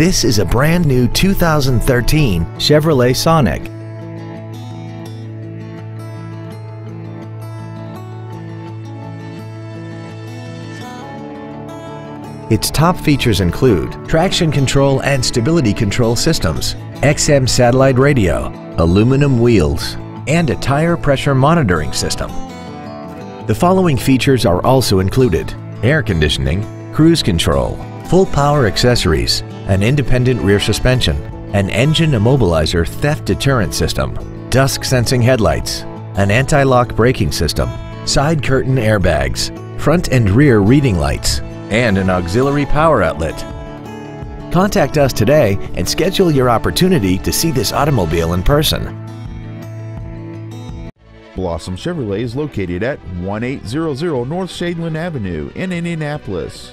This is a brand new 2013 Chevrolet Sonic. Its top features include traction control and stability control systems, XM satellite radio, aluminum wheels, and a tire pressure monitoring system. The following features are also included air conditioning, cruise control, full power accessories, an independent rear suspension, an engine immobilizer theft deterrent system, dusk sensing headlights, an anti-lock braking system, side curtain airbags, front and rear reading lights, and an auxiliary power outlet. Contact us today and schedule your opportunity to see this automobile in person. Blossom Chevrolet is located at 1800 North Shadeland Avenue in Indianapolis.